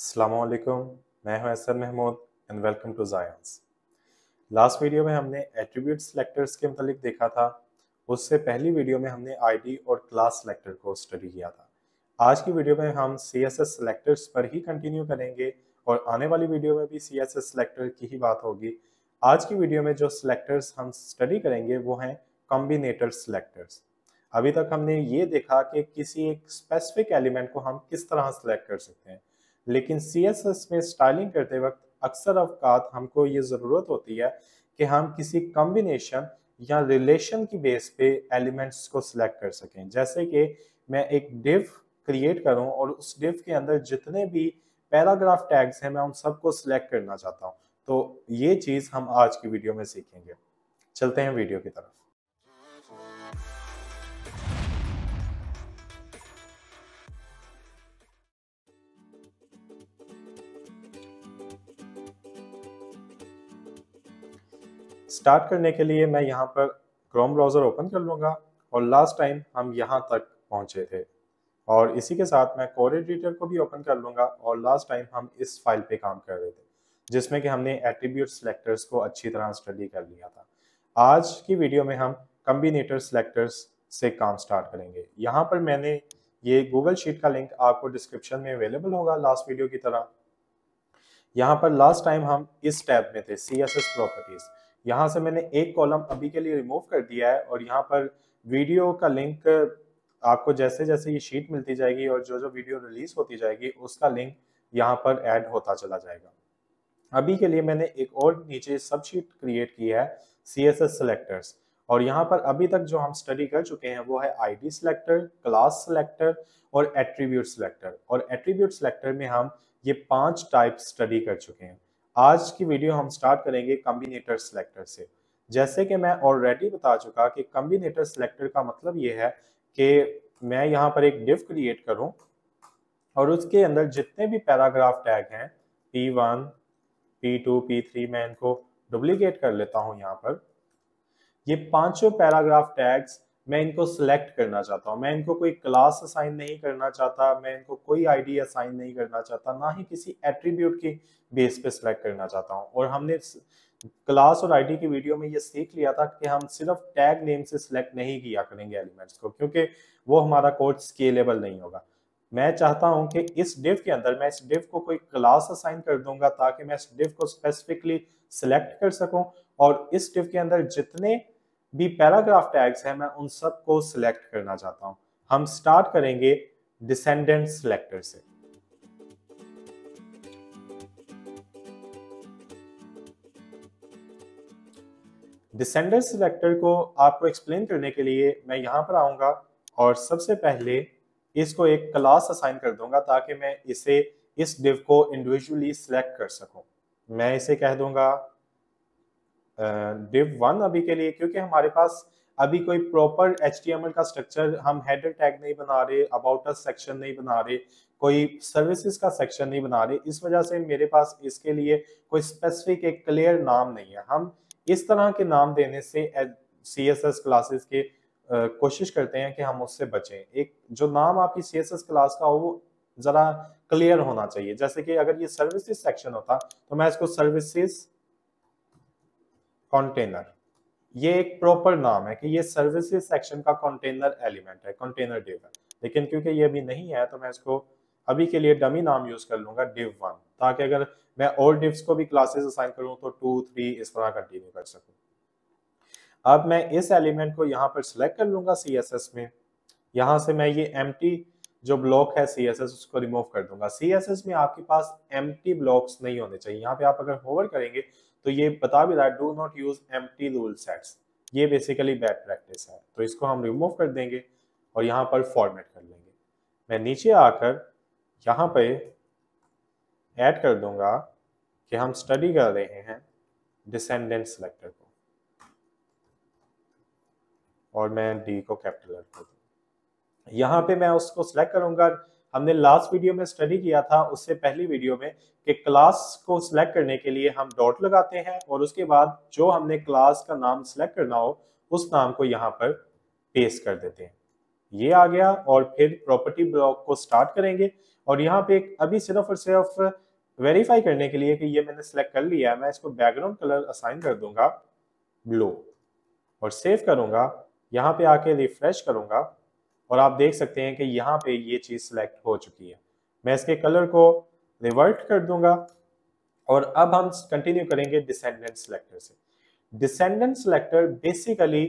असलकुम मैं हूँ Asar Mahmood and welcome to giants last video में हमने एट्रीब्यूट सेलेक्टर्स के मतलब देखा था। उससे पहली वीडियो में हमने आईडी और क्लास सेलेक्टर को स्टडी किया था। आज की वीडियो में हम सी एस एस सेलेक्टर्स पर ही कंटिन्यू करेंगे और आने वाली वीडियो में भी सी एस एस सेलेक्टर की ही बात होगी। आज की वीडियो में जो सेलेक्टर्स हम स्टडी करेंगे वो हैं कॉम्बिनेटर सेलेक्टर्स अभी तक हमने ये देखा कि किसी एक स्पेसिफिक एलिमेंट को हम किस तरह सेलेक्ट कर सकते हैं। लेकिन सी एस एस में स्टाइलिंग करते वक्त अक्सर अवकात हमको ये ज़रूरत होती है कि हम किसी कॉम्बिनेशन या रिलेशन की बेस पे एलिमेंट्स को सिलेक्ट कर सकें। जैसे कि मैं एक डिव क्रिएट करूँ और उस डिव के अंदर जितने भी पैराग्राफ टैग्स हैं, मैं उन सबको सिलेक्ट करना चाहता हूँ। तो ये चीज़ हम आज की वीडियो में सीखेंगे। चलते हैं वीडियो की तरफ़। स्टार्ट करने के लिए मैं यहाँ पर क्रोम ब्राउज़र ओपन कर लूँगा और लास्ट टाइम हम यहाँ तक पहुँचे थे। और इसी के साथ मैं कोड एडिटर को भी ओपन कर लूँगा और लास्ट टाइम हम इस फ़ाइल पे काम कर रहे थे, जिसमें कि हमने एट्रीब्यूट सेलेक्टर्स को अच्छी तरह स्टडी कर लिया था। आज की वीडियो में हम कम्बिनेटर सेलेक्टर्स से काम स्टार्ट करेंगे। यहाँ पर मैंने ये गूगल शीट का लिंक आपको डिस्क्रिप्शन में अवेलेबल होगा लास्ट वीडियो की तरह। यहाँ पर लास्ट टाइम हम इस टैब में थे सी एस एस प्रॉपर्टीज़ यहाँ से मैंने एक कॉलम अभी के लिए रिमूव कर दिया है और यहाँ पर वीडियो का लिंक आपको जैसे जैसे ये शीट मिलती जाएगी और जो जो वीडियो रिलीज़ होती जाएगी, उसका लिंक यहाँ पर ऐड होता चला जाएगा। अभी के लिए मैंने एक और नीचे सब शीट क्रिएट की है सी एस एस सेलेक्टर्स और यहाँ पर अभी तक जो हम स्टडी कर चुके हैं, वो है I D selector class selector और एट्रीब्यूट सिलेक्टर और एट्रीब्यूट सिलेक्टर में हम ये पाँच टाइप स्टडी कर चुके हैं। आज की वीडियो हम स्टार्ट करेंगे कम्बिनेटर सिलेक्टर से। जैसे कि मैं ऑलरेडी बता चुका कि कम्बिनेटर सिलेक्टर का मतलब ये है कि मैं यहाँ पर एक डिव क्रिएट करूँ और उसके अंदर जितने भी पैराग्राफ टैग हैं P1, P2, P3 मैं इनको डुप्लीकेट कर लेता हूँ यहाँ पर। ये पाँचों पैराग्राफ टैग्स मैं इनको सिलेक्ट करना चाहता हूँ। मैं इनको कोई क्लास असाइन नहीं करना चाहता, मैं इनको कोई आईडी असाइन नहीं करना चाहता, ना ही किसी एट्रीब्यूट की बेस पे सिलेक्ट करना चाहता हूँ। और हमने क्लास और आईडी की वीडियो में ये सीख लिया था कि हम सिर्फ़ टैग नेम से सिलेक्ट नहीं किया करेंगे एलिमेंट्स को, क्योंकि वो हमारा कोड स्केलेबल नहीं होगा। मैं चाहता हूँ कि इस डिव के अंदर मैं इस डिव को कोई क्लास असाइन कर दूँगा ताकि मैं इस डिव को स्पेसिफिकली सिलेक्ट कर सकूँ और इस डिव के अंदर जितने भी पैराग्राफ टैग्स हैं, मैं उन सबको सिलेक्ट करना चाहता हूँ। हम स्टार्ट करेंगे डिसेंडेंट सिलेक्टर से। डिसेंडर सिलेक्टर को आपको एक्सप्लेन करने के लिए मैं यहाँ पर आऊँगा और सबसे पहले इसको एक क्लास असाइन कर दूँगा ताकि मैं इसे इस डिव को इंडिविजुअली सिलेक्ट कर सकूँ। मैं इसे कह दूँगा डिव वन अभी के लिए, क्योंकि हमारे पास अभी कोई प्रॉपर एच का स्ट्रक्चर हम हेडर टैग नहीं बना रहे अबाउट अस सेक्शन नहीं बना रहे, कोई सर्विसेज़ का सेक्शन नहीं बना रहे, इस वजह से मेरे पास इसके लिए कोई स्पेसिफिक एक क्लियर नाम नहीं है। हम इस तरह के नाम देने से सी एस एस क्लासेस के कोशिश करते हैं कि हम उससे बचें। एक, जो नाम आपकी सी एस एस क्लास का हो, वो ज़रा क्लियर होना चाहिए। जैसे कि अगर ये सर्विसेज़ सेक्शन होता तो मैं इसको सर्विसेज़ कंटेनर ये एक प्रॉपर नाम है कि ये सर्विसेज़ सेक्शन का कंटेनर एलिमेंट है कंटेनर डिव है। लेकिन क्योंकि ये अभी नहीं है तो मैं इसको अभी के लिए डमी नाम यूज़ कर लूँगा डिव वन ताकि अगर मैं और डिव्स को भी क्लासेस असाइन करूँ तो टू थ्री इस तरह कंटिन्यू कर सकूँ। अब मैं इस एलिमेंट को यहाँ पर सिलेक्ट कर लूँगा सीएसएस में। यहाँ से मैं ये एम जो ब्लॉक है सीएसएस उसको रिमूव कर दूँगा। सीएसएस में आपके पास एम ब्लॉक्स नहीं होने चाहिए। यहाँ पे आप अगर होवर करेंगे तो ये बता भी रहा है do not use M rule sets ये बेसिकली बैड प्रैक्टिस है। तो इसको हम रिमूव कर देंगे और यहाँ पर फॉर्मेट कर लेंगे। मैं नीचे आकर यहाँ पे ऐड कर दूँगा कि हम स्टडी कर रहे हैं डिसेंडेंट सेलेक्टर को। और मैं डी को कैपिटल कर दूँ। यहाँ पे मैं उसको सिलेक्ट करूँगा हमने लास्ट वीडियो में स्टडी किया था, उससे पहली वीडियो में कि क्लास को सिलेक्ट करने के लिए हम डॉट लगाते हैं और उसके बाद जो हमने क्लास का नाम सिलेक्ट करना हो, उस नाम को यहाँ पर पेस्ट कर देते हैं। ये आ गया और फिर प्रॉपर्टी ब्लॉक को स्टार्ट करेंगे और यहाँ पे अभी सिर्फ़ और सिर्फ़ वेरीफाई करने के लिए कि ये मैंने सेलेक्ट कर लिया है, मैं इसको बैकग्राउंड कलर असाइन कर दूँगा ब्लू और सेव करूँगा, यहाँ पे आके रिफ्रेश करूँगा। और आप देख सकते हैं कि यहाँ पे ये चीज़ सिलेक्ट हो चुकी है। मैं इसके कलर को रिवर्ट कर दूँगा और अब हम कंटिन्यू करेंगे डिसेंडेंट सेलेक्टर से। डिसेंडेंट सेलेक्टर बेसिकली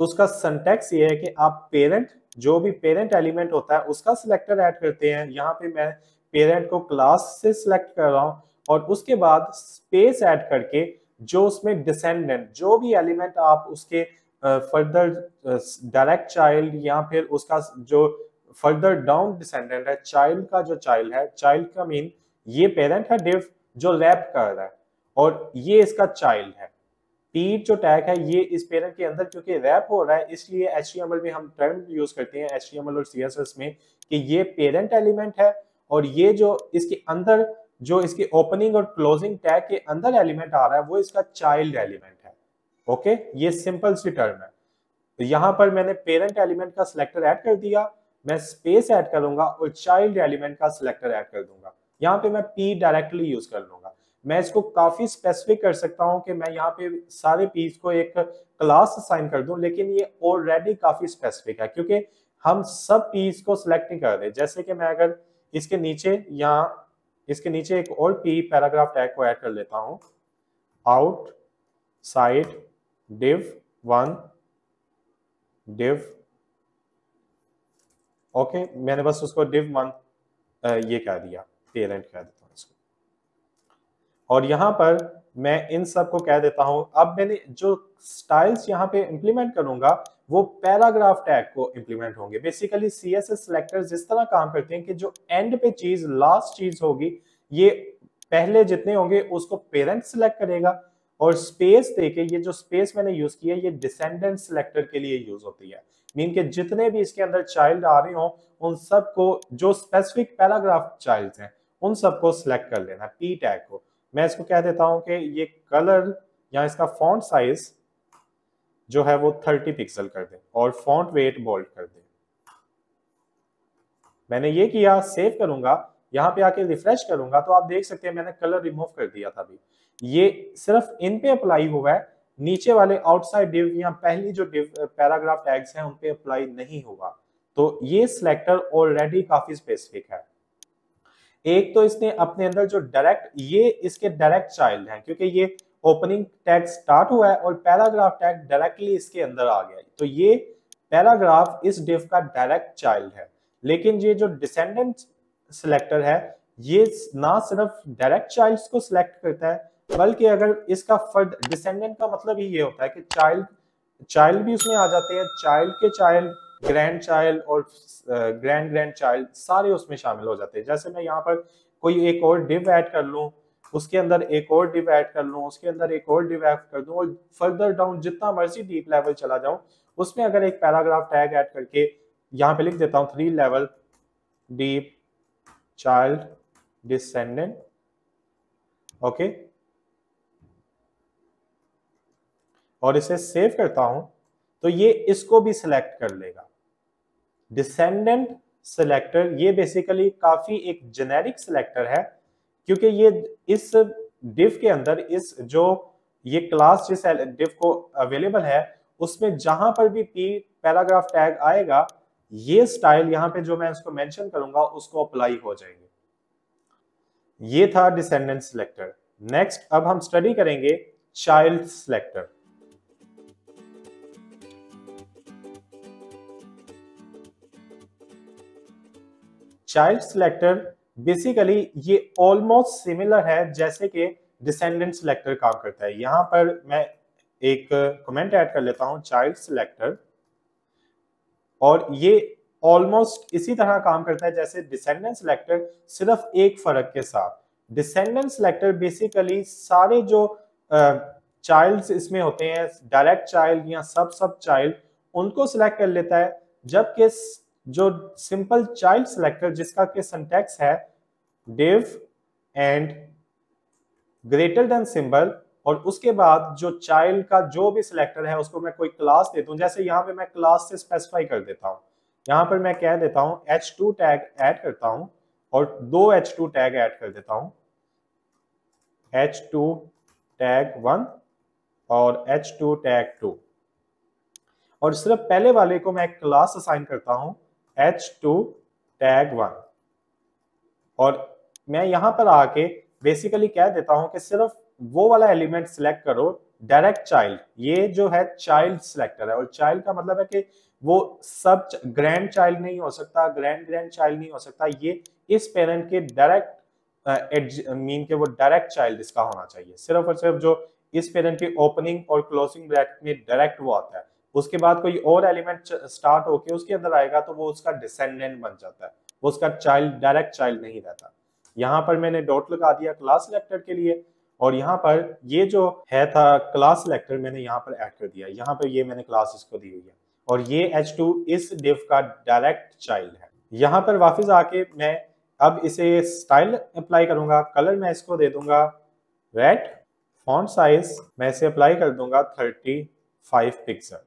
उसका संटेक्स ये है कि आप पेरेंट जो भी पेरेंट एलिमेंट होता है, उसका सिलेक्टर ऐड करते हैं। यहाँ पे मैं पेरेंट को क्लास से सिलेक्ट कर रहा हूँ और उसके बाद स्पेस ऐड करके जो उसमें डिसेंडेंट जो भी एलिमेंट आप उसके फर्दर डायरेक्ट चाइल्ड या फिर उसका जो फर्दर डाउन डिसेंडेंट है चाइल्ड का जो चाइल्ड है चाइल्ड का मीन ये पेरेंट है डिव जो रैप कर रहा है और ये इसका चाइल्ड है। पीट जो टैग है ये इस पेरेंट के अंदर क्योंकि रैप हो रहा है, इसलिए एच में हम टर्म यूज़ करते हैं एच और सीएसएस में कि ये पेरेंट एलिमेंट है और ये जो इसके अंदर जो इसके ओपनिंग और क्लोजिंग टैग के अंदर एलिमेंट आ रहा है, वो इसका चाइल्ड एलिमेंट ओके ये सिंपल सी टर्म है। तो यहाँ पर मैंने पेरेंट एलिमेंट का सिलेक्टर ऐड कर दिया। मैं स्पेस ऐड करूँगा और चाइल्ड एलिमेंट का सिलेक्टर ऐड कर दूँगा। यहाँ पे मैं पी डायरेक्टली यूज़ कर लूँगा। मैं इसको काफ़ी स्पेसिफिक कर सकता हूँ कि मैं यहाँ पे सारे पीस को एक क्लास असाइन कर दूँ, लेकिन ये ऑलरेडी काफ़ी स्पेसिफिक है, क्योंकि हम सब पीस को सिलेक्ट नहीं कर रहे। जैसे कि मैं अगर इसके नीचे यहाँ, इसके नीचे एक और पी पैराग्राफ टैग को ऐड कर लेता हूँ। Outside div one div okay okay, मैंने बस उसको div वन ये कह दिया पेरेंट कह देता हूँ इसको। और यहाँ पर मैं इन सबको कह देता हूँ अब मैंने जो स्टाइल्स यहाँ पे इंप्लीमेंट करूँगा वो पैराग्राफ टैग को इंप्लीमेंट होंगे। Basically C S S selector जिस तरह काम करते हैं कि जो एंड पे चीज़ लास्ट चीज़ होगी ये पहले जितने होंगे उसको पेरेंट सिलेक्ट करेगा। और स्पेस देके ये जो स्पेस मैंने यूज़ किया, ये डिसेंडेंट सिलेक्टर के लिए यूज़ होती है। मीन के जितने भी इसके अंदर चाइल्ड आ रहे हो, उन सबको जो स्पेसिफिक पैराग्राफ चाइल्ड हैं, उन सबको सिलेक्ट कर लेना पी टैग को। मैं इसको कह देता हूँ कि ये कलर या इसका फॉन्ट साइज़ जो है वो 30 पिक्सल कर दे और फॉन्ट वेट बोल्ड कर दे। मैंने ये किया सेव करूँगा, यहाँ पे आके रिफ्रेश करूँगा तो आप देख सकते हैं मैंने कलर रिमूव कर दिया था अभी। ये सिर्फ़ इन पे अप्लाई हुआ है। नीचे वाले आउटसाइड डिव या पहली जो डिव पैराग्राफ टैग्स हैं, उन पे अप्लाई नहीं हुआ। तो ये सिलेक्टर ऑलरेडी काफ़ी स्पेसिफिक है। एक तो इसने अपने अंदर जो डायरेक्ट ये इसके डायरेक्ट चाइल्ड हैं, क्योंकि ये ओपनिंग टैग स्टार्ट हुआ है और पैराग्राफ टैग डायरेक्टली इसके अंदर आ गया तो ये पैराग्राफ इस डिव का डायरेक्ट चाइल्ड है। लेकिन ये जो डिसेंडेंट सिलेक्टर है, ये ना सिर्फ़ डायरेक्ट चाइल्ड को सिलेक्ट करता है बल्कि अगर इसका फर्द डिसेंडेंट का मतलब ही ये होता है कि चाइल्ड चाइल्ड भी उसमें आ जाते हैं चाइल्ड के चाइल्ड ग्रैंड चाइल्ड और ग्रैंड ग्रैंड चाइल्ड सारे उसमें शामिल हो जाते हैं। जैसे मैं यहाँ पर कोई एक और डिव ऐड कर लूँ, उसके अंदर एक और डिव ऐड कर लूँ, उसके अंदर एक और डिव ऐड कर दूँ और फर्दर डाउन जितना मर्ज़ी डीप लेवल चला जाऊँ, उसमें अगर एक पैराग्राफ टैग ऐड करके यहाँ पे लिख देता हूँ three level deep child descendant okay और इसे सेव करता हूँ तो ये इसको भी सिलेक्ट कर लेगा। डिसेंडेंट सिलेक्टर ये बेसिकली काफ़ी एक जेनेरिक सिलेक्टर है, क्योंकि ये इस डिव के अंदर, इस जो ये क्लास जिस डिव को अवेलेबल है, उसमें जहाँ पर भी पी पैराग्राफ टैग आएगा, ये स्टाइल यहाँ पे जो मैं इसको मेंशन करूँगा, उसको अप्लाई हो जाएँगे। ये था डिसेंडेंट सिलेक्टर नेक्स्ट अब हम स्टडी करेंगे child selector child selector basically ये ऑलमोस्ट सिमिलर है जैसे कि डिसेंडेंट सिलेक्टर काम करता है। यहाँ पर मैं एक कमेंट ऐड कर लेता हूँ चाइल्ड सिलेक्टर और ये ऑलमोस्ट इसी तरह काम करता है जैसे डिसेंडेंट सिलेक्टर सिर्फ़ एक फ़र्क के साथ। डिसेंडेंट सिलेक्टर बेसिकली सारे जो चाइल्ड इसमें होते हैं डायरेक्ट चाइल्ड या सब सब चाइल्ड उनको सिलेक्ट कर लेता है, जबकि जो सिंपल चाइल्ड सिलेक्टर जिसका के सिंटेक्स है div and greater than symbol और उसके बाद जो चाइल्ड का जो भी सिलेक्टर है, उसको मैं कोई क्लास देता हूँ। जैसे यहाँ पे मैं क्लास से स्पेसिफाई कर देता हूँ। यहाँ पर मैं कह देता हूँ H2 टैग ऐड करता हूँ, और दो एच टू टैग ऐड कर देता हूँ। H2 टैग वन और एच टू टैग टू और सिर्फ़ पहले वाले को मैं क्लास असाइन करता हूँ। H2 टैग वन और मैं यहाँ पर आके बेसिकली कह देता हूँ कि सिर्फ़ वो वाला एलिमेंट सिलेक्ट करो डायरेक्ट चाइल्ड ये जो है चाइल्ड सिलेक्टर है और चाइल्ड का मतलब है कि वो सब ग्रैंड चाइल्ड नहीं हो सकता ग्रैंड ग्रैंड चाइल्ड नहीं हो सकता। ये इस पेरेंट के डायरेक्ट मीन के वो डायरेक्ट चाइल्ड इसका होना चाहिए। सिर्फ़ और सिर्फ़ जो इस पेरेंट की ओपनिंग और क्लोजिंग ब्रैकेट में डायरेक्ट वो आता है। उसके बाद कोई और एलिमेंट स्टार्ट होके उसके अंदर आएगा तो वो उसका डिसेंडेंट बन जाता है। वो उसका चाइल्ड डायरेक्ट चाइल्ड नहीं रहता। यहाँ पर मैंने डॉट लगा दिया क्लास सिलेक्टर के लिए, और यहाँ पर ये जो है था क्लास सिलेक्टर मैंने यहाँ पर ऐड कर दिया। यहाँ पर ये मैंने क्लास इसको दी हुई है। और ये H2 इस डिव का डायरेक्ट चाइल्ड है। यहाँ पर वापस आके मैं अब इसे स्टाइल अप्लाई करूँगा कलर मैं इसको दे दूँगा रेड फॉन्ट साइज़ मैं इसे अप्लाई कर दूँगा 35 पिक्सल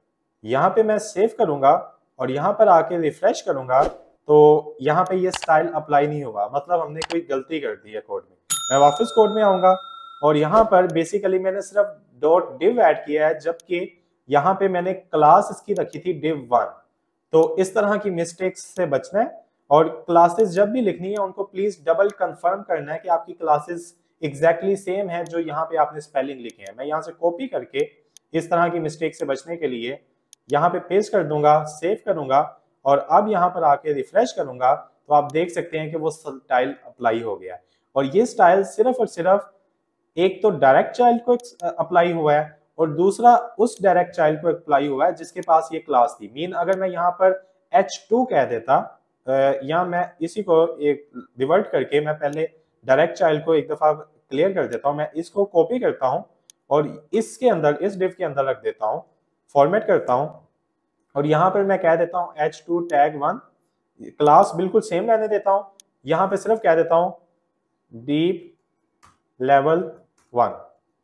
यहाँ पे मैं सेव करूँगा और यहाँ पर आके रिफ्रेश करूँगा तो यहाँ पे ये स्टाइल अप्लाई नहीं होगा। मतलब हमने कोई गलती कर दी है कोड में। मैं वापस कोड में आऊँगा और यहाँ पर बेसिकली मैंने सिर्फ़ डॉट डिव ऐड किया है, जबकि यहाँ पे मैंने क्लास इसकी रखी थी डिव वन तो इस तरह की मिस्टेक्स से बचना है और क्लासेस जब भी लिखनी है, उनको प्लीज़ डबल कंफर्म करना है कि आपकी क्लासेस एग्जैक्टली सेम है जो यहाँ पे आपने स्पेलिंग लिखे हैं। मैं यहाँ से कॉपी करके इस तरह की मिस्टेक से बचने के लिए यहाँ पे पेस्ट कर दूँगा सेव करूँगा और अब यहाँ पर आके रिफ्रेश करूँगा तो आप देख सकते हैं कि वो स्टाइल अप्लाई हो गया और ये स्टाइल सिर्फ़ और सिर्फ़ एक तो डायरेक्ट चाइल्ड को अप्लाई हुआ है और दूसरा उस डायरेक्ट चाइल्ड को अप्लाई हुआ है जिसके पास ये क्लास थी। मीन अगर मैं यहाँ पर H2 कह देता या मैं इसी को एक रिवर्ट करके मैं पहले डायरेक्ट चाइल्ड को एक दफ़ा क्लियर कर देता हूँ, मैं इसको कॉपी करता हूँ और इसके अंदर, इस डिव के अंदर रख देता हूँ। फॉर्मेट करता हूँ और यहाँ पर मैं कह देता हूँ H two tag one class बिल्कुल सेम रहने देता हूँ। यहाँ पे सिर्फ़ कह देता हूँ डीप लेवल वन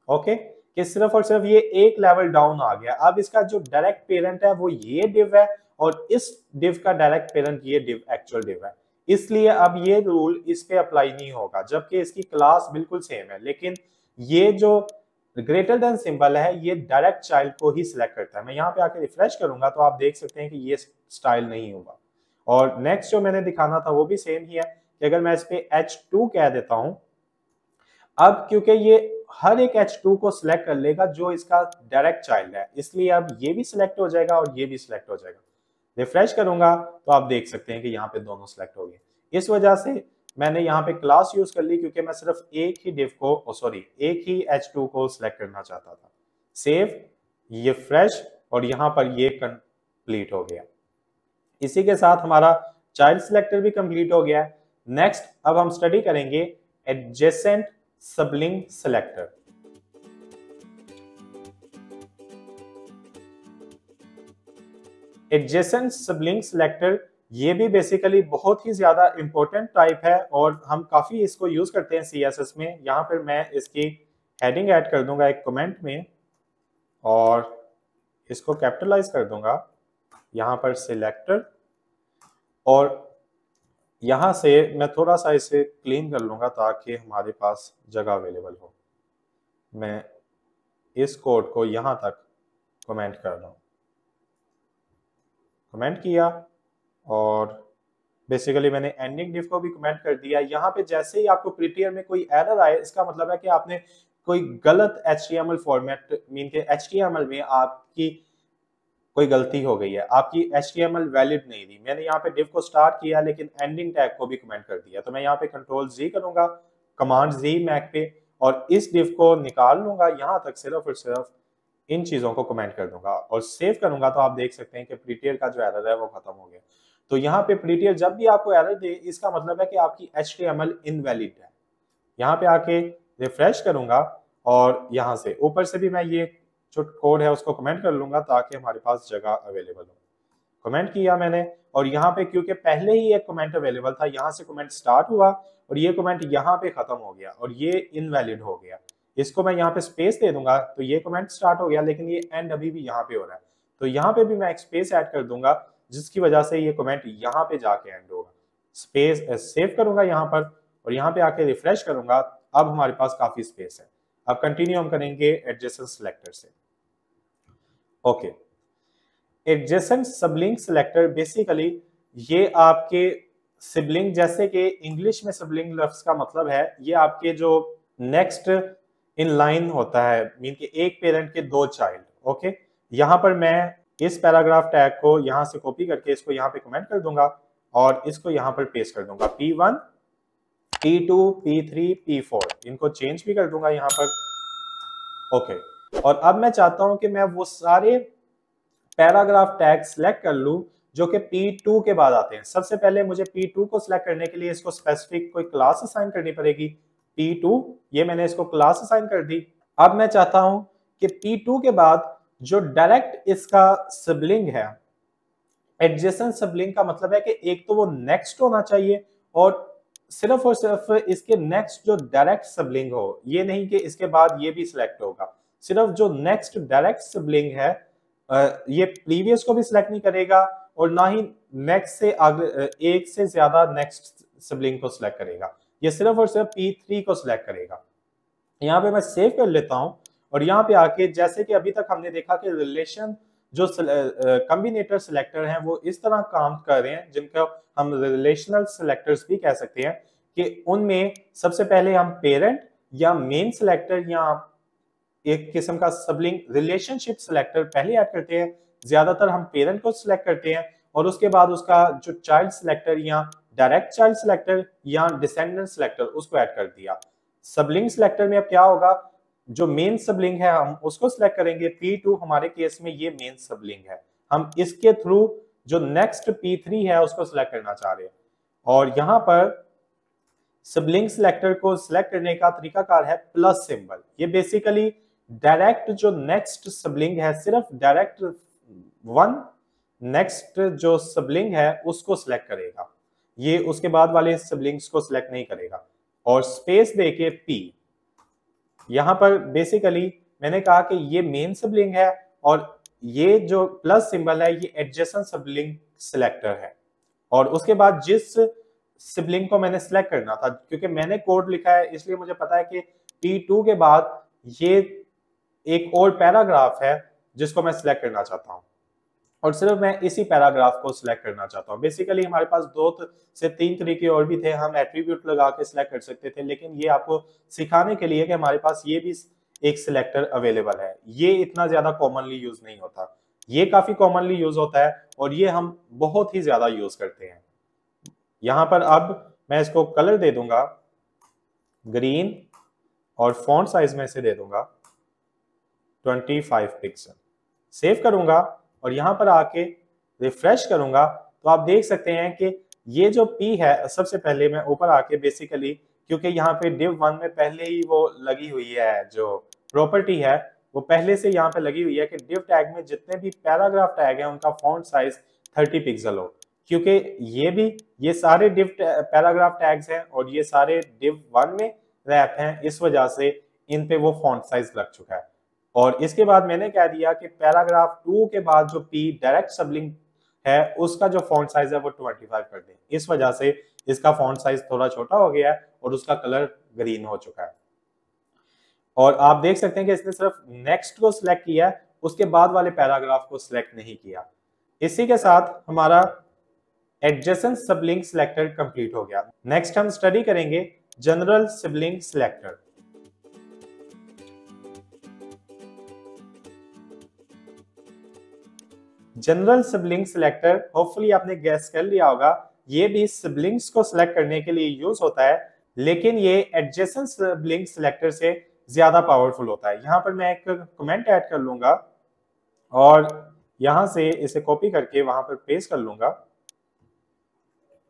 ओके कि सिर्फ़ और सिर्फ़ ये एक लेवल डाउन आ गया। अब इसका जो डायरेक्ट पेरेंट है वो ये डिव है और इस डिव का डायरेक्ट पेरेंट ये डिव एक्चुअल डिव है। इसलिए अब ये रूल इस पे अप्लाई नहीं होगा, जबकि इसकी क्लास बिल्कुल सेम है। लेकिन ये जो ग्रेटर देन सिंबल है, ये डायरेक्ट चाइल्ड को ही सिलेक्ट करता है। मैं यहाँ पे आके रिफ्रेश करूँगा तो आप देख सकते हैं कि ये स्टाइल नहीं होगा। और नेक्स्ट जो मैंने दिखाना था वो भी सेम ही है कि अगर मैं इस पे H2 कह देता हूँ, अब क्योंकि ये हर एक H2 को सिलेक्ट कर लेगा जो इसका डायरेक्ट चाइल्ड है, इसलिए अब ये भी सिलेक्ट हो जाएगा और ये भी सिलेक्ट हो जाएगा। रिफ्रेश करूँगा तो आप देख सकते हैं कि यहाँ पे दोनों सिलेक्ट हो गए। इस वजह से मैंने यहाँ पे क्लास यूज़ कर ली क्योंकि मैं सिर्फ़ एक ही डिव को सॉरी एक ही एच टू को सिलेक्ट करना चाहता था। सेव ये फ्रेश और यहाँ पर ये कंप्लीट हो गया। इसी के साथ हमारा चाइल्ड सिलेक्टर भी कंप्लीट हो गया। नेक्स्ट अब हम स्टडी करेंगे adjacent sibling selector adjacent sibling selector ये भी बेसिकली बहुत ही ज़्यादा इंपॉर्टेंट टाइप है और हम काफ़ी इसको यूज़ करते हैं सी एस एस में। यहाँ पर मैं इसकी हेडिंग ऐड कर दूँगा एक कमेंट में और इसको कैपिटलाइज कर दूँगा। यहाँ पर सिलेक्टर और यहाँ से मैं थोड़ा सा इसे क्लीन कर लूँगा ताकि हमारे पास जगह अवेलेबल हो। मैं इस कोड को यहाँ तक कमेंट कर रहा हूँ। कमेंट किया। और बेसिकली मैंने एंडिंग डिफ को भी कमेंट कर दिया। यहाँ पे जैसे ही आपको प्रीटियर में कोई एरर आए, इसका मतलब है कि आपने कोई गलत एच फॉर्मेट मीन के एच में आपकी कोई गलती हो गई है। आपकी एच वैलिड नहीं थी मैंने यहाँ पे डिव को स्टार्ट किया, लेकिन एंडिंग टैग को भी कमेंट कर दिया। तो मैं यहाँ पे कंट्रोल जी करूँगा कमांड जी मैक पे, और इस डिव को निकाल लूँगा। यहाँ तक सिर्फ़ और सिर्फ़ इन चीज़ों को कमेंट कर दूँगा। और सेव करूँगा तो आप देख सकते हैं कि प्रीटियर का जो एरर है वो खत्म हो गया। तो यहाँ पे प्रीटियर जब भी आपको एरर दे, इसका मतलब है कि आपकी H T M L invalid है। यहाँ पे आके रिफ्रेश करूँगा और यहाँ से ऊपर से भी मैं ये जो कोड है उसको कमेंट कर लूँगा ताकि हमारे पास जगह अवेलेबल हो। कमेंट किया मैंने और यहाँ पे क्योंकि पहले ही एक कमेंट अवेलेबल था, यहाँ से कमेंट स्टार्ट हुआ और ये कमेंट यहाँ पे खत्म हो गया और ये इनवैलिड हो गया। इसको मैं यहाँ पे स्पेस दे दूँगा तो ये कमेंट स्टार्ट हो गया, लेकिन ये एंड अभी भी यहाँ पे हो रहा है। तो यहाँ पे भी मैं एक स्पेस ऐड कर दूँगा जिसकी वजह से ये कमेंट यहाँ पे जाके एंड होगा। स्पेस सेव करूँगा यहाँ पर और यहाँ पे आके रिफ्रेश करूँगा, अब हमारे पास काफ़ी स्पेस है। अब कंटिन्यू हम करेंगे एडजेसेंट सिलेक्टर से। Okay adjacent sibling selector basically ये आपके सिबलिंग जैसे कि इंग्लिश में सिबलिंग लफ्ज का मतलब है, ये आपके जो नेक्स्ट इन लाइन होता है मीन के एक पेरेंट के दो चाइल्ड ओके यहाँ पर मैं इस पैराग्राफ टैग को यहाँ से कॉपी करके इसको यहाँ पे कमेंट कर दूँगा और इसको यहाँ पर पेस्ट कर दूँगा। P1, P2, P3, P4 इनको चेंज भी कर दूँगा यहाँ पर। ओके और अब मैं चाहता हूँ कि मैं वो सारे पैराग्राफ टैग सिलेक्ट कर लूँ जो कि P2 के बाद आते हैं। सबसे पहले मुझे P2 को सिलेक्ट करने के लिए इसको स्पेसिफिक कोई क्लास असाइन करनी पड़ेगी। P2 ये मैंने इसको क्लास असाइन कर दी। अब मैं चाहता हूँ कि P2 के बाद जो डायरेक्ट इसका सिबलिंग है एडजेसेंट सिबलिंग का मतलब है कि एक तो वो नेक्स्ट होना चाहिए और सिर्फ़ और सिर्फ़ इसके नेक्स्ट जो डायरेक्ट सिबलिंग हो, ये नहीं कि इसके बाद ये भी सिलेक्ट होगा। सिर्फ़ जो नेक्स्ट डायरेक्ट सिबलिंग है ये प्रीवियस को भी सिलेक्ट नहीं करेगा और ना ही नेक्स्ट से आगे एक से ज़्यादा नेक्स्ट सिबलिंग को सिलेक्ट करेगा। ये सिर्फ़ और सिर्फ़ P3 को सिलेक्ट करेगा। यहाँ पे मैं सेव कर लेता हूँ। और यहाँ पे आके जैसे कि अभी तक हमने देखा कि रिलेशन जो कम्बिनेटर सिलेक्टर हैं, वो इस तरह काम कर रहे हैं, जिनका हम रिलेशनल सिलेक्टर्स भी कह सकते हैं, कि उनमें सबसे पहले हम पेरेंट या मेन सिलेक्टर या एक किस्म का सबलिंग रिलेशनशिप सिलेक्टर पहले ऐड करते हैं। ज़्यादातर हम पेरेंट को सिलेक्ट करते हैं और उसके बाद उसका जो चाइल्ड सिलेक्टर या डायरेक्ट चाइल्ड सिलेक्टर या डिसेंडेंट सिलेक्टर उसको ऐड कर दिया। सबलिंग सिलेक्टर में अब क्या होगा? जो मेन सबलिंग है हम, उसको सिलेक्ट करेंगे। P2 हमारे केस में ये मेन सबलिंग है। हम इसके थ्रू जो नेक्स्ट P3 है, उसको सिलेक्ट करना चाह रहे हैं। और यहाँ पर सबलिंग सिलेक्टर को सिलेक्ट करने का तरीकाकार है प्लस सिंबल ये बेसिकली डायरेक्ट जो नेक्स्ट सबलिंग है, सिर्फ़ डायरेक्ट वन नेक्स्ट जो सबलिंग है, उसको सिलेक्ट करेगा। ये उसके बाद वाले सबलिंग्स को सिलेक्ट नहीं करेगा। और स्पेस देके पी यहाँ पर बेसिकली मैंने कहा कि ये मेन सबलिंग है और ये जो प्लस सिंबल है, ये एडजेसन सबलिंग सिलेक्टर है। और उसके बाद जिस सिबलिंग को मैंने सिलेक्ट करना था, क्योंकि मैंने कोड लिखा है, इसलिए मुझे पता है कि P2 के बाद ये एक और पैराग्राफ है जिसको मैं सिलेक्ट करना चाहता हूँ। और सिर्फ़ मैं इसी पैराग्राफ को सिलेक्ट करना चाहता हूँ। बेसिकली हमारे पास दो से तीन तरीके और भी थे। हम एट्रीब्यूट लगा के सिलेक्ट कर सकते थे, लेकिन ये आपको सिखाने के लिए कि हमारे पास ये भी एक सिलेक्टर अवेलेबल है। ये इतना ज़्यादा कॉमनली यूज़ नहीं होता। ये काफ़ी कॉमनली यूज़ होता है और ये हम बहुत ही ज़्यादा यूज़ करते हैं। यहाँ पर अब मैं इसको कलर दे दूँगा। ग्रीन और फॉन्ट साइज़ में से दे दूँगा। 25 पिक्सल सेव करूँगा। और यहाँ पर आके रिफ्रेश करूँगा तो आप देख सकते हैं कि ये जो पी है, सबसे पहले मैं ऊपर आके बेसिकली क्योंकि यहाँ पे डिव वन में पहले ही वो लगी हुई है, जो प्रॉपर्टी है, वो पहले से यहाँ पे लगी हुई है कि डिव टैग में जितने भी पैराग्राफ टैग है, उनका फॉन्ट साइज़ 30 पिक्सल हो। क्योंकि ये भी, ये सारे डिव पैराग्राफ टैग्स हैं और ये सारे डिव वन में रैप हैं, इस वजह से इन पे वो फॉन्ट साइज़ लग चुका है। और इसके बाद मैंने कह दिया कि पैराग्राफ टू के बाद जो पी डायरेक्ट सबलिंग है, उसका जो फॉन्ट साइज़ है वो 25 कर दें। इस वजह से इसका फॉन्ट साइज़ थोड़ा छोटा हो गया है और उसका कलर ग्रीन हो चुका है। और आप देख सकते हैं कि इसने सिर्फ़ नेक्स्ट को सिलेक्ट किया है, उसके बाद वाले पैराग्राफ को सिलेक्ट नहीं किया। इसी के साथ हमारा एडजेसेंट सबलिंग सिलेक्टर कंप्लीट हो गया। नेक्स्ट हम स्टडी करेंगे general sibling selector general sibling selector hopefully आपने गैस कर लिया होगा, ये भी सिबलिंग्स को सिलेक्ट करने के लिए यूज़ होता है, लेकिन ये एडजेसेंट सिबलिंग सिलेक्टर से ज़्यादा पावरफुल होता है यहाँ पर मैं एक कमेंट ऐड कर लूँगा और यहाँ से इसे कॉपी करके वहाँ पर पेस्ट कर लूँगा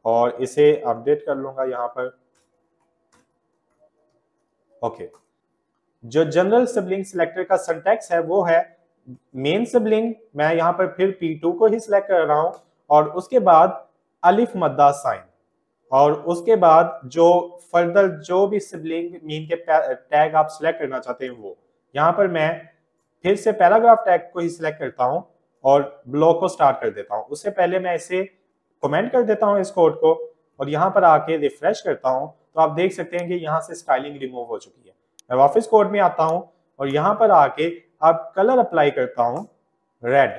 और इसे अपडेट कर लूँगा यहाँ पर ओके okay. जो जनरल सिबलिंग सिलेक्टर का सिंटैक्स है, वो है मेन सिबलिंग मैं यहाँ पर फिर P2 को ही सिलेक्ट कर रहा हूँ, और उसके बाद अलिफ मद्दा साइन और उसके बाद जो फर्दर जो भी सिबलिंग मीन के टैग आप सिलेक्ट करना चाहते हैं वो, यहाँ पर मैं फिर से पैराग्राफ टैग को ही सिलेक्ट करता हूँ और ब्लॉक को स्टार्ट कर देता हूँ। उससे पहले मैं इसे कमेंट कर देता हूँ इस कोड को, और यहाँ पर आके रिफ्रेश करता हूँ। तो आप देख सकते हैं कि यहाँ से स्टाइलिंग रिमूव हो चुकी है। मैं वापस कोड में आता हूँ, और यहाँ पर आके अब कलर अप्लाई करता हूँ रेड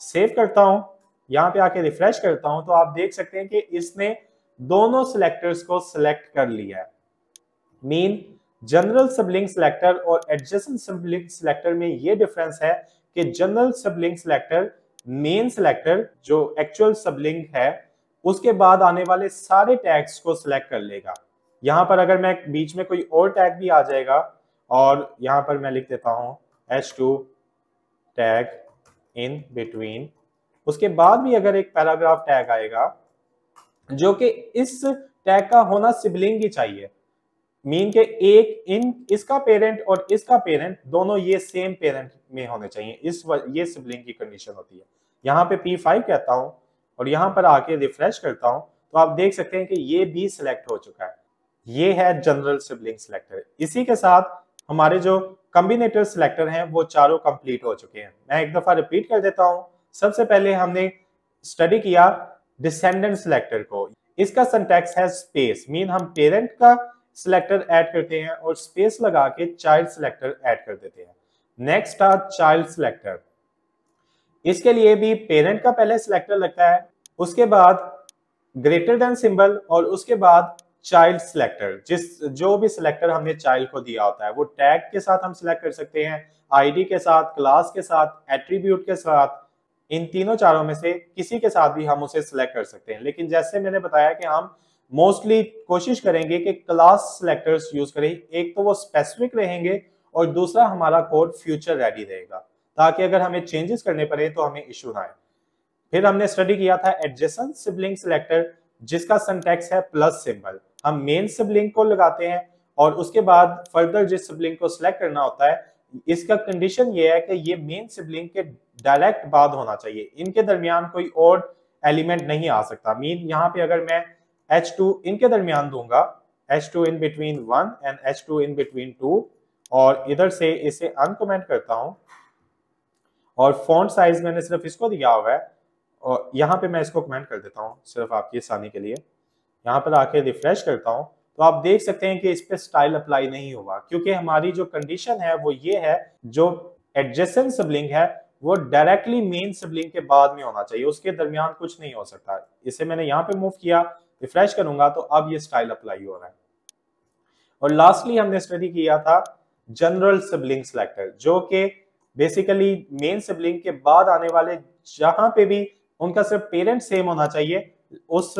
सेव करता हूँ, यहाँ पे आके रिफ्रेश करता हूँ तो आप देख सकते हैं कि इसने दोनों सिलेक्टर्स को सिलेक्ट कर लिया है। मीन जनरल सबलिंग सिलेक्टर और एडजस्टेंट सबलिंग सिलेक्टर में ये डिफरेंस है कि general sibling selector main selector जो एक्चुअल सबलिंग है, उसके बाद आने वाले सारे टैग्स को सिलेक्ट कर लेगा। यहाँ पर अगर मैं बीच में कोई और टैग भी आ जाएगा और यहाँ पर मैं लिख देता हूँ H two tag in between उसके बाद भी अगर एक पैराग्राफ टैग आएगा, जो कि इस टैग का होना सिबलिंग ही चाहिए। मीन के एक इन इसका पेरेंट और इसका पेरेंट दोनों ये सेम पेरेंट में होने चाहिए। इस ये सिबलिंग की कंडीशन होती है। यहाँ पे P5 कहता हूँ और यहाँ पर आके रिफ्रेश करता हूँ तो आप देख सकते हैं कि ये भी सिलेक्ट हो चुका है। ये है जनरल सिबलिंग सिलेक्टर इसी के साथ हमारे जो कम्बिनेटर सिलेक्टर हैं, वो चारों कंप्लीट हो चुके हैं। मैं एक दफ़ा रिपीट कर देता हूँ। सबसे पहले हमने स्टडी किया डिसेंडेंट सिलेक्टर को। इसका सिंटैक्स है स्पेस मीन हम पेरेंट का सिलेक्टर ऐड करते हैं और स्पेस लगा के चाइल्ड सिलेक्टर ऐड कर देते हैं। नेक्स्ट आ चाइल्ड सिलेक्टर इसके लिए भी पेरेंट का पहले सिलेक्टर लगता है, उसके बाद ग्रेटर देन सिंबल और उसके बाद चाइल्ड सिलेक्टर जिस, जो भी सिलेक्टर हमने चाइल्ड को दिया होता है, वो टैग के साथ हम सिलेक्ट कर सकते हैं आईडी के साथ क्लास के साथ एट्रीब्यूट के साथ, इन तीनों चारों में से किसी के साथ भी हम उसे सिलेक्ट कर सकते हैं। लेकिन जैसे मैंने बताया कि हम मोस्टली कोशिश करेंगे कि क्लास सिलेक्टर्स यूज़ करें, एक तो वो स्पेसिफिक रहेंगे और दूसरा हमारा कोड फ्यूचर रेडी रहेगा, ताकि अगर हमें चेंजेस करने पड़े तो हमें इशू ना आए। फिर हमने स्टडी किया था एडजेसन सिबलिंग सिलेक्टर जिसका सिंटेक्स है प्लस सिंबल हम मेन सिबलिंग को लगाते हैं और उसके बाद फर्दर जिस सिबलिंग को सिलेक्ट करना होता है, इसका कंडीशन ये है कि ये मेन सिबलिंग के डायरेक्ट बाद होना चाहिए। इनके दरमियान कोई और एलिमेंट नहीं आ सकता। मीन यहाँ पे अगर मैं H2 इनके दरमियान दूँगा H2 in between one and H2 in between two और इधर से इसे अनकमेंट करता हूँ, और फॉन्ट साइज़ मैंने सिर्फ़ इसको दिया हुआ है, और यहाँ पे मैं इसको कमेंट कर देता हूँ, सिर्फ़ आपकी आसानी के लिए। यहाँ पर आके रिफ्रेश करता हूँ तो आप देख सकते हैं कि इस पे स्टाइल अप्लाई नहीं हुआ, क्योंकि हमारी जो कंडीशन है वो ये है, जो एडजेसेंट सिबलिंग है, वो डायरेक्टली मेन सिबलिंग के बाद में होना चाहिए, उसके दरमियान कुछ नहीं हो सकता। इसे मैंने यहाँ पे मूव किया रिफ्रेश करूँगा तो अब ये स्टाइल अप्लाई हो रहा है। और लास्टली हमने स्टडी किया था जनरल सिबलिंग सिलेक्टर जो कि बेसिकली मेन सिबलिंग के बाद आने वाले जहाँ पे भी उनका सिर्फ़ पेरेंट सेम होना चाहिए, उस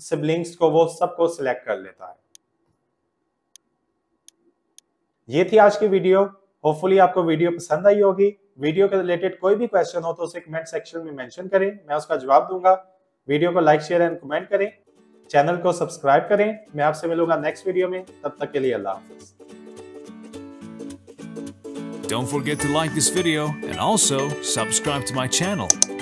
सिबलिंग्स को वो सबको सिलेक्ट कर लेता है। ये थी आज की वीडियो होपफुली आपको वीडियो पसंद आई होगी। वीडियो के रिलेटेड कोई भी क्वेश्चन हो तो उसे कमेंट सेक्शन में मेंशन करें। मैं उसका जवाब दूँगा। वीडियो को लाइक शेयर एंड कमेंट करें। चैनल को सब्सक्राइब करें। मैं आपसे मिलूँगा नेक्स्ट वीडियो में। तब तक के लिए अल्लाह हाफिज। Don't forget to like this video and also subscribe to my channel.